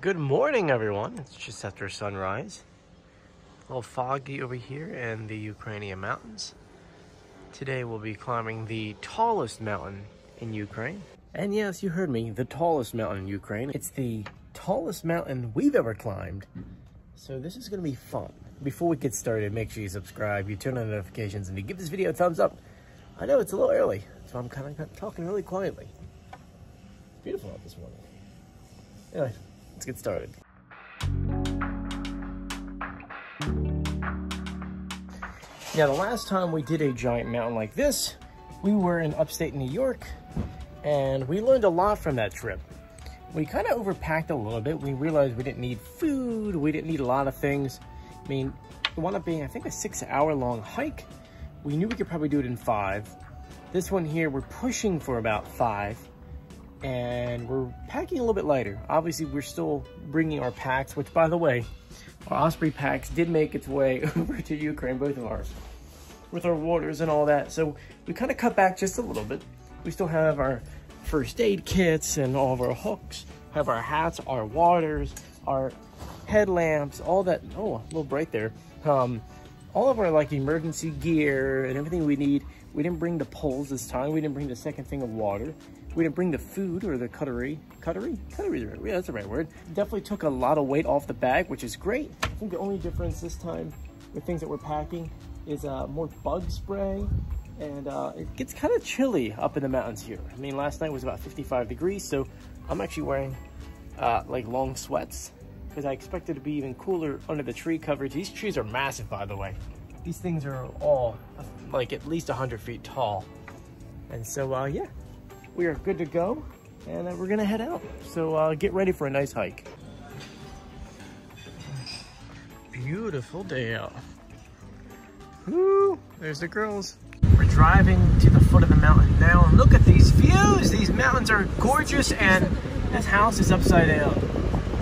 Good morning, everyone. It's just after sunrise. A little foggy over here in the Ukrainian mountains. Today we'll be climbing the tallest mountain in Ukraine. And yes, you heard me, the tallest mountain in Ukraine. It's the tallest mountain we've ever climbed. So this is gonna be fun. Before we get started, make sure you subscribe, you turn on notifications, and you give this video a thumbs up. I know it's a little early, so I'm kind of talking really quietly. It's beautiful out this morning. Anyway, let's get started. Now, the last time we did a giant mountain like this, we were in upstate New York, and we learned a lot from that trip. We kind of overpacked a little bit. We realized we didn't need food, we didn't need a lot of things. I mean, it wound up being, I think, a six hour long hike. We knew we could probably do it in five. This one here, we're pushing for about five and we're packing a little bit lighter. Obviously, we're still bringing our packs, which by the way, our Osprey packs did make its way over to Ukraine, both of ours, with our waters and all that. So we kind of cut back just a little bit. We still have our first aid kits and all of our hooks, have our hats, our waters, our headlamps, all that. Oh, a little bright there. Um, all of our like emergency gear and everything we need. We didn't bring the poles this time. We didn't bring the second thing of water. We didn't bring the food or the cutlery. Cutlery? Cutlery, yeah, that's the right word. Definitely took a lot of weight off the bag, which is great. I think the only difference this time with things that we're packing is uh, more bug spray and uh, it gets kind of chilly up in the mountains here. I mean, last night was about 55 degrees, so I'm actually wearing uh, like long sweats because I expected to be even cooler under the tree coverage. These trees are massive, by the way. These things are all like at least 100 feet tall. And so, uh, yeah, we are good to go and uh, we're gonna head out. So uh, get ready for a nice hike. Beautiful day out. Woo, there's the girls. We're driving to the foot of the mountain now and look at these views. These mountains are gorgeous and this house is upside down.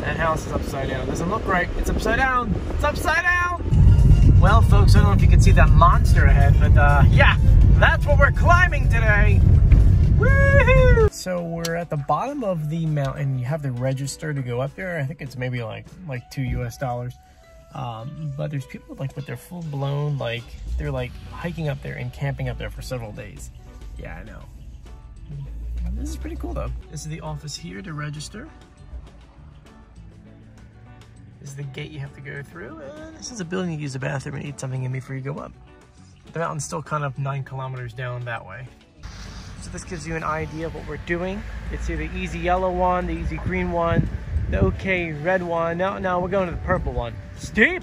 That house is upside down. Doesn't look right. It's upside down. It's upside down. Well, folks, I don't know if you can see that monster ahead, but uh, yeah, that's what we're climbing today. So we're at the bottom of the mountain. You have to register to go up there. I think it's maybe like like two US dollars. Um, but there's people like with their full blown like they're like hiking up there and camping up there for several days. Yeah, I know. This is pretty cool though. This is the office here to register. This is the gate you have to go through. And this is a building you use a bathroom and eat something in before you go up. The mountain's still kind of nine kilometers down that way. So this gives you an idea of what we're doing. It's here the easy yellow one, the easy green one, the okay red one. No, no, we're going to the purple one. Steep!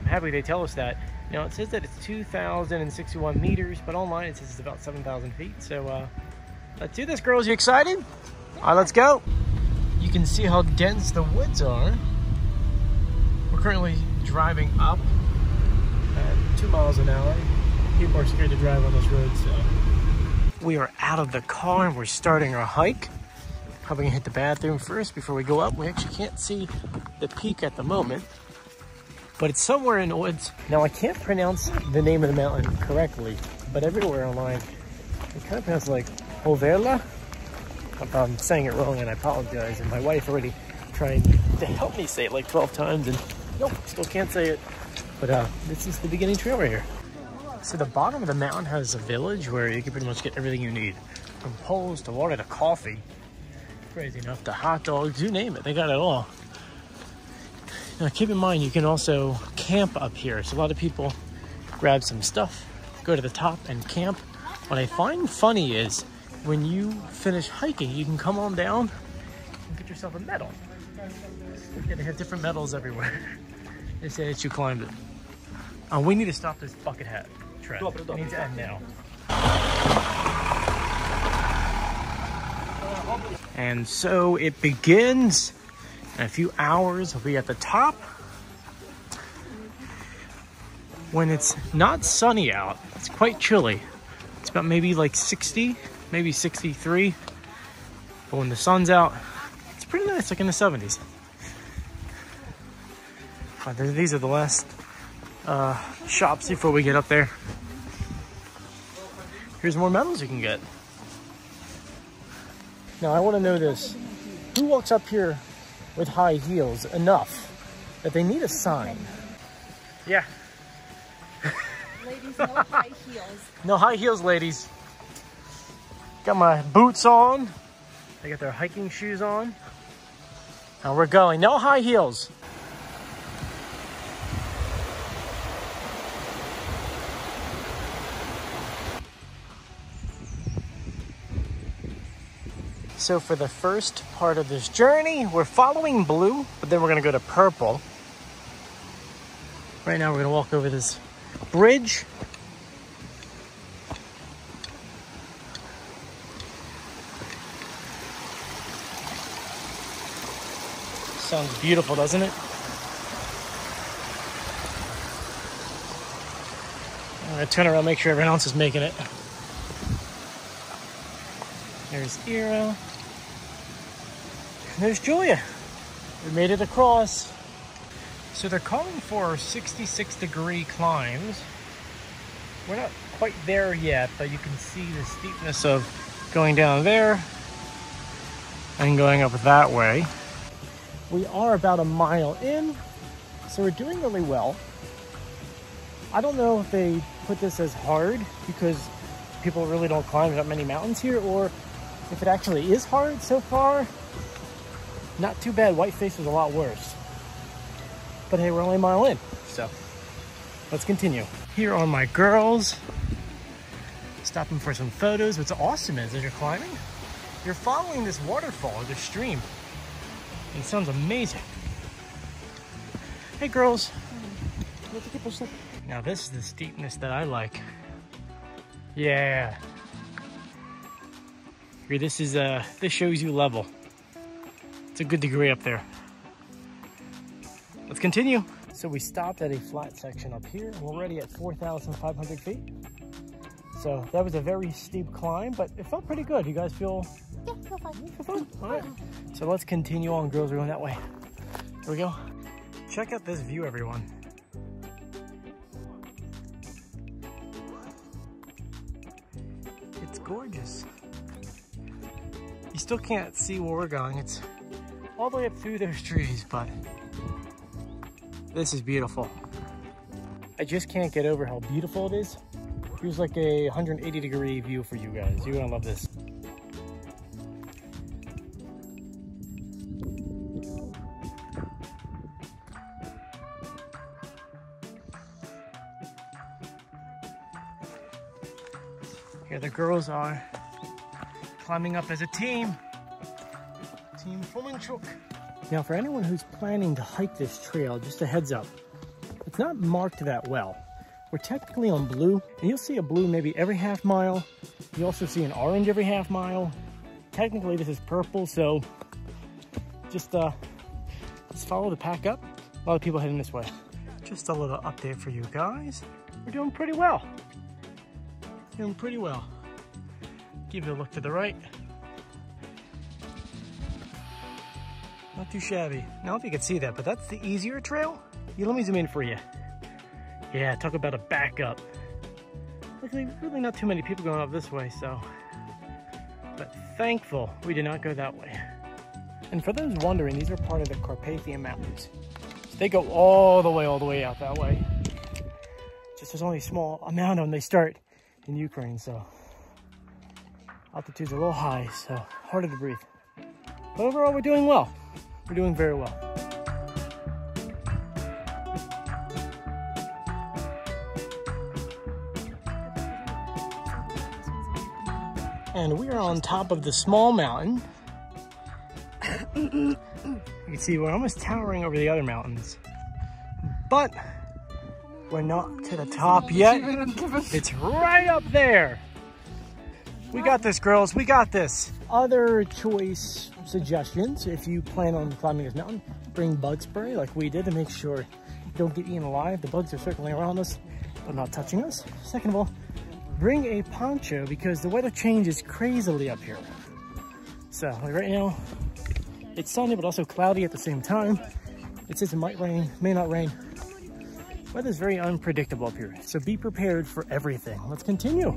I'm happy they tell us that. Now it says that it's 2,061 meters, but online it says it's about 7,000 feet. So uh, let's do this, girls. You excited? All right, let's go. You can see how dense the woods are. We're currently driving up at two miles an hour. People are scared to drive on this road, so. We are out of the car and we're starting our hike. Probably gonna hit the bathroom first before we go up. We actually can't see the peak at the moment, but it's somewhere in the woods. Now I can't pronounce the name of the mountain correctly, but everywhere online, it kind of sounds like Hoverla. If I'm saying it wrong and I apologize. And my wife already trying to help me say it like 12 times and nope, still can't say it. But uh, this is the beginning trail right here. So the bottom of the mountain has a village where you can pretty much get everything you need. From poles to water to coffee. Crazy enough, to hot dogs, you name it, they got it all. Now keep in mind, you can also camp up here. So a lot of people grab some stuff, go to the top and camp. What I find funny is when you finish hiking, you can come on down and get yourself a medal. Yeah, they have different medals everywhere. they say that you climbed it. Uh, we need to stop this bucket hat trend. It needs to end now. And so it begins. In a few hours, we'll be at the top. When it's not sunny out, it's quite chilly. It's about maybe like 60, maybe 63. But when the sun's out, it's pretty nice, like in the 70s. These are the last uh, shops before we get up there. Here's more medals you can get. Now I want to know this. Who walks up here with high heels enough that they need a sign. Yeah. ladies, no high heels. No high heels, ladies. Got my boots on. They got their hiking shoes on. Now we're going. No high heels. So for the first part of this journey, we're following blue, but then we're gonna go to purple. Right now we're gonna walk over this bridge. Sounds beautiful, doesn't it? I'm gonna turn around, make sure everyone else is making it. There's Ira. There's Julia. We made it across. So they're calling for 66 degree climbs. We're not quite there yet, but you can see the steepness of going down there and going up that way. We are about a mile in, so we're doing really well. I don't know if they put this as hard because people really don't climb that many mountains here, or if it actually is hard so far. Not too bad. Whiteface was a lot worse. But hey, we're only a mile in, so let's continue. Here are my girls. Stopping for some photos. What's awesome is as you're climbing, you're following this waterfall, this stream. It sounds amazing. Hey girls. Now this is the steepness that I like. Yeah. Here, this is uh this shows you level. It's a good degree up there. Let's continue. So we stopped at a flat section up here. We're already at 4,500 feet. So that was a very steep climb, but it felt pretty good. You guys feel? Yeah, feel fine. Feel fun? All right. So let's continue on. Girls are going that way. Here we go. Check out this view, everyone. It's gorgeous. You still can't see where we're going. It's all the way up through those trees, but this is beautiful. I just can't get over how beautiful it is. Here's like a 180 degree view for you guys. You're gonna love this. Here the girls are climbing up as a team. Now for anyone who's planning to hike this trail, just a heads up, it's not marked that well. We're technically on blue, and you'll see a blue maybe every half mile. You also see an orange every half mile. Technically this is purple, so just uh, just follow the pack up. A lot of people heading this way. Just a little update for you guys. We're doing pretty well. Doing pretty well. Give you a look to the right. Not too shabby. I don't know if you can see that, but that's the easier trail. Yeah, let me zoom in for you. Yeah, talk about a backup. Luckily, really not too many people going up this way, so. But thankful we did not go that way. And for those wondering, these are part of the Carpathian Mountains. So they go all the way, all the way out that way. Just there's only a small amount of them. They start in Ukraine, so altitude's a little high, so harder to breathe. But overall, we're doing well. We're doing very well. And we are on top of the small mountain. you can see we're almost towering over the other mountains. But we're not to the top yet. It's right up there. We got this, girls. We got this. Other choice suggestions, if you plan on climbing this mountain, bring bug spray like we did to make sure you don't get eaten alive. The bugs are circling around us, but not touching us. Second of all, bring a poncho because the weather changes crazily up here. So like right now, it's sunny, but also cloudy at the same time. It says it might rain, may not rain. Weather's very unpredictable up here, so be prepared for everything. Let's continue.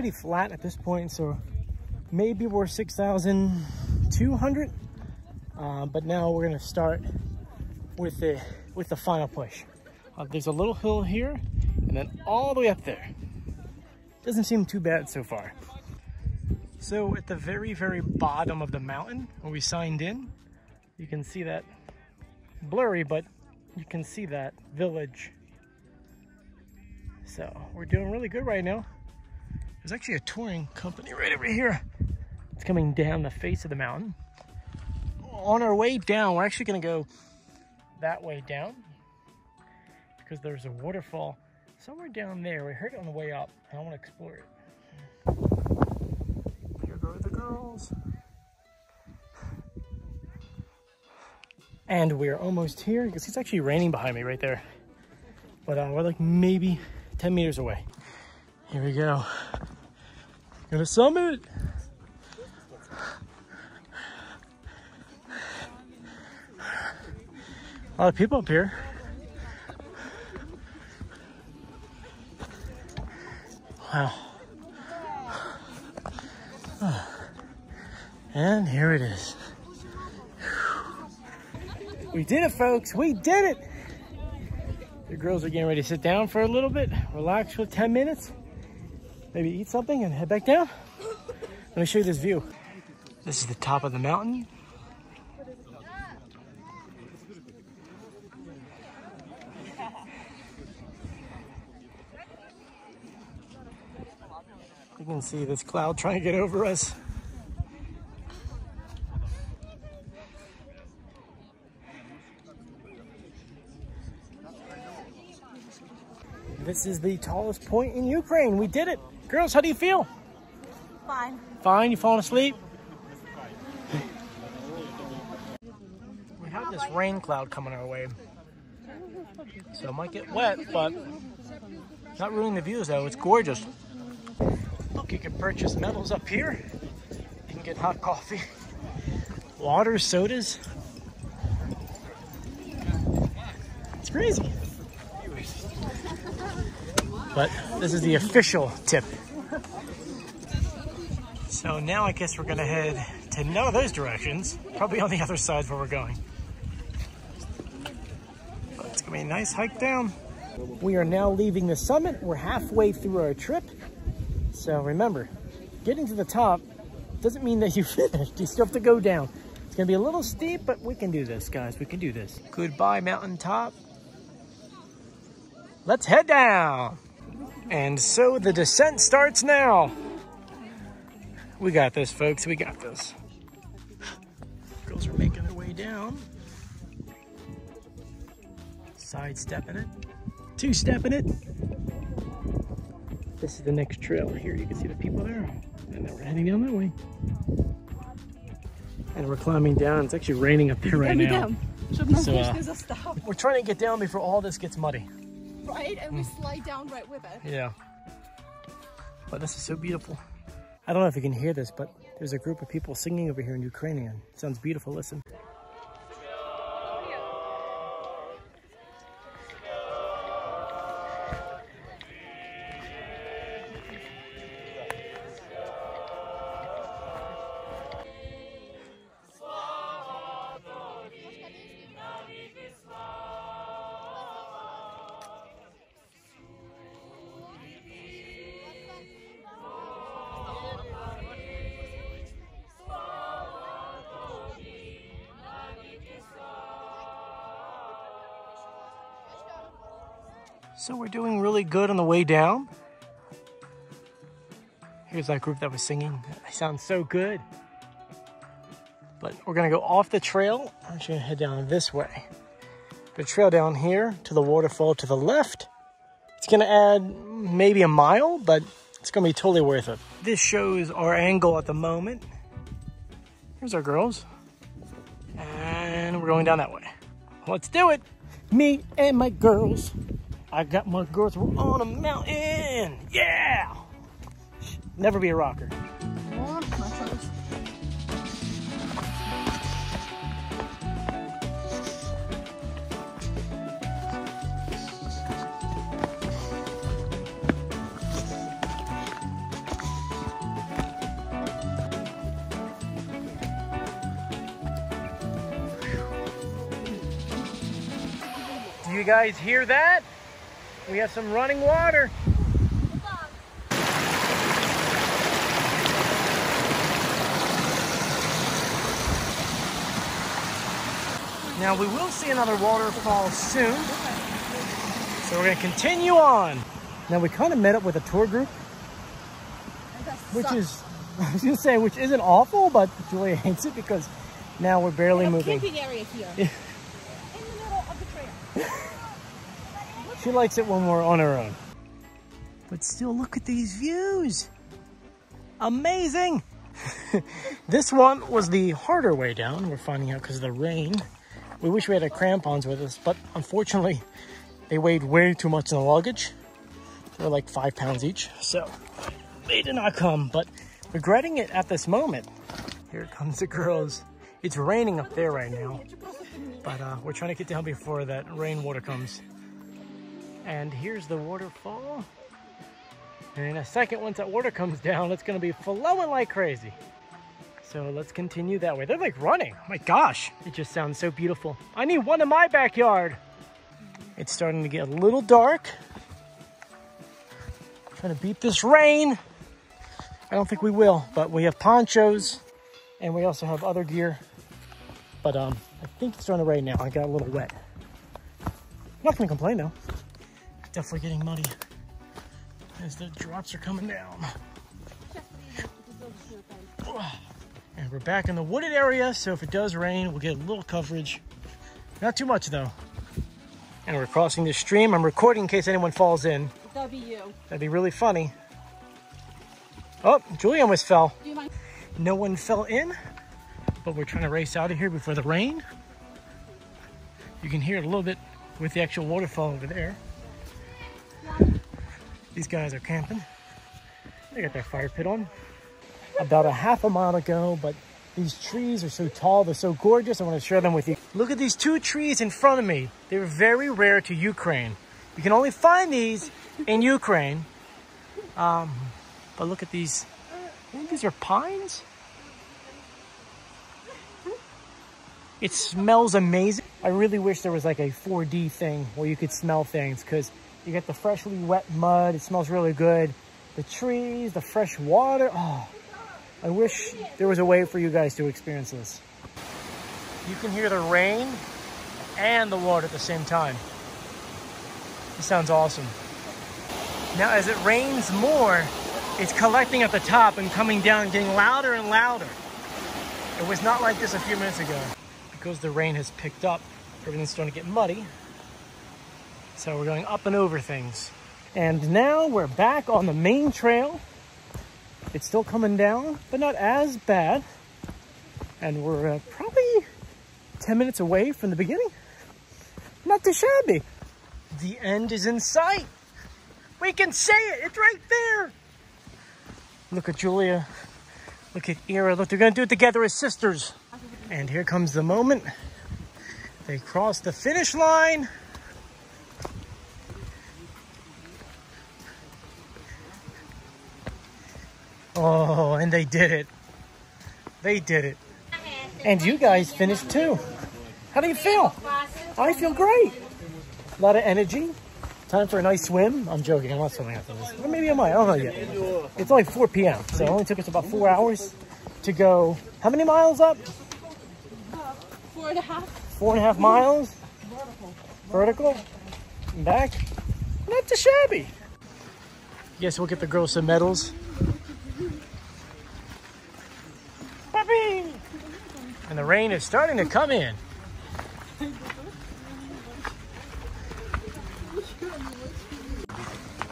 Pretty flat at this point, so maybe we're 6,200. Uh, but now we're gonna start with the with the final push. Uh, there's a little hill here, and then all the way up there. Doesn't seem too bad so far. So at the very, very bottom of the mountain where we signed in, you can see that blurry, but you can see that village. So we're doing really good right now. There's actually a touring company right over here. It's coming down the face of the mountain. On our way down, we're actually gonna go that way down because there's a waterfall somewhere down there. We heard it on the way up and I wanna explore it. Here go the girls. And we're almost here. See it's actually raining behind me right there. But uh, we're like maybe 10 meters away. Here we go. Gonna summit. A lot of people up here. Wow. And here it is. We did it, folks. We did it. The girls are getting ready to sit down for a little bit, relax for 10 minutes, maybe eat something and head back down. Let me show you this view. This is the top of the mountain. You can see this cloud trying to get over us. This is the tallest point in Ukraine. We did it. Girls, how do you feel? Fine. Fine, you falling asleep? We have this rain cloud coming our way. So it might get wet, but not ruining the views though. It's gorgeous. Look, you can purchase medals up here. You can get hot coffee, water, sodas. It's crazy. But this is the official tip. So now I guess we're gonna head to none of those directions, probably on the other side where we're going. But it's gonna be a nice hike down. We are now leaving the summit. We're halfway through our trip. So remember, getting to the top doesn't mean that you finished. You still have to go down. It's gonna be a little steep, but we can do this, guys. We can do this. Goodbye, mountaintop. Let's head down. And so the descent starts now. We got this, folks. We got this. Girls are making their way down. Sidestepping it. Two-stepping it. This is the next trail here. You can see the people there. And then we're heading down that way. And we're climbing down. It's actually raining up there right now. So, uh, we're trying to get down before all this gets muddy. Right? And we mm. slide down right with it. Yeah. But this is so beautiful. I don't know if you can hear this, but there's a group of people singing over here in Ukrainian. sounds beautiful. Listen. So we're doing really good on the way down. Here's that group that was singing. They sound so good. But we're gonna go off the trail. I'm just gonna head down this way. The trail down here to the waterfall to the left. It's gonna add maybe a mile, but it's gonna be totally worth it. This shows our angle at the moment. Here's our girls. And we're going down that way. Let's do it. Me and my girls. I got my girls. We're on a mountain. Yeah. Never be a rocker. Do you guys hear that? We have some running water. Now we will see another waterfall soon. So we're gonna continue on. Now we kind of met up with a tour group, which is, I was gonna say, which isn't awful, but Julia hates it because now we're barely moving. camping area here. In the middle of the trail. She likes it when we're on her own. But still, look at these views. Amazing. this one was the harder way down. We're finding out because of the rain. We wish we had our crampons with us, but unfortunately, they weighed way too much in the luggage. They were like five pounds each, so they did not come, but regretting it at this moment. Here comes the girls. It's raining up there right now, but uh, we're trying to get down before that rainwater comes. And here's the waterfall. And in a second, once that water comes down, it's gonna be flowing like crazy. So let's continue that way. They're like running. Oh my gosh, it just sounds so beautiful. I need one in my backyard. It's starting to get a little dark. Trying to beat this rain. I don't think we will, but we have ponchos and we also have other gear. But um, I think it's starting to rain now. I got a little wet. Not gonna complain though. Definitely getting muddy as the drops are coming down. And we're back in the wooded area, so if it does rain, we'll get a little coverage. Not too much though. And we're crossing the stream. I'm recording in case anyone falls in. That'll be you. That'd be really funny. Oh, Julie almost fell. Do you mind? No one fell in, but we're trying to race out of here before the rain. You can hear it a little bit with the actual waterfall over there. These guys are camping. They got their fire pit on. About a half a mile ago, but these trees are so tall, they're so gorgeous. I want to share them with you. Look at these two trees in front of me. They're very rare to Ukraine. You can only find these in Ukraine. Um, but look at these. I think these are pines. It smells amazing. I really wish there was like a 4D thing where you could smell things because you get the freshly wet mud. It smells really good. The trees, the fresh water. Oh, I wish there was a way for you guys to experience this. You can hear the rain and the water at the same time. This sounds awesome. Now, as it rains more, it's collecting at the top and coming down, getting louder and louder. It was not like this a few minutes ago. Because the rain has picked up, everything's starting to get muddy. So we're going up and over things. And now we're back on the main trail. It's still coming down, but not as bad. And we're uh, probably 10 minutes away from the beginning. Not too shabby. The end is in sight. We can see it, it's right there. Look at Julia. Look at Ira. Look, they're gonna do it together as sisters. And here comes the moment. They cross the finish line. Oh, and they did it. They did it. And you guys finished too. How do you feel? I feel great. A lot of energy. Time for a nice swim. I'm joking. I'm not swimming after this. Or maybe I might. I don't know yet. It's only 4 p.m. So it only took us about four hours to go. How many miles up? Four and a half. Four and a half miles. Vertical. And back. Not too shabby. Yes, we'll get the girls some medals. And the rain is starting to come in.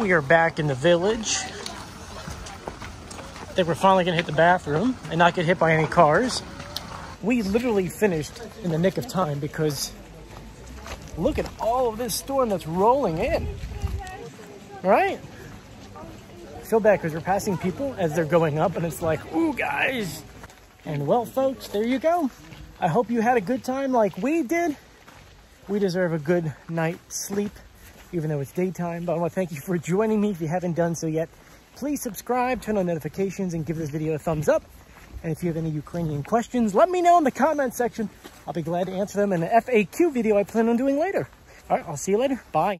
We are back in the village. I think we're finally gonna hit the bathroom and not get hit by any cars. We literally finished in the nick of time because look at all of this storm that's rolling in. Right? I feel bad because we're passing people as they're going up and it's like, ooh guys. And well folks, there you go. I hope you had a good time like we did. We deserve a good night's sleep, even though it's daytime. But I want to thank you for joining me. If you haven't done so yet, please subscribe, turn on notifications, and give this video a thumbs up. And if you have any Ukrainian questions, let me know in the comment section. I'll be glad to answer them in an FAQ video I plan on doing later. All right, I'll see you later. Bye.